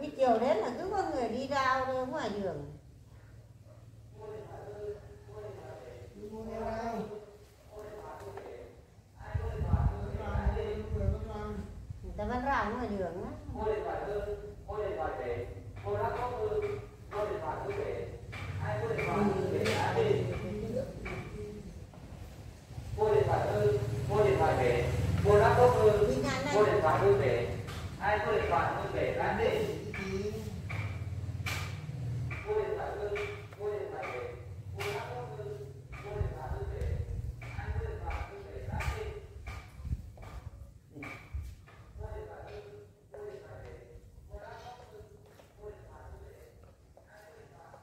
cái chiều đến là cứ có người đi rao thôi ngoài đường. Người ta vẫn rao ngoài đường á. Mua điện thoại hư mua điện thoại về mua laptop hư mua điện thoại hư về. Ai có điện thoại hư về ai đi về về đi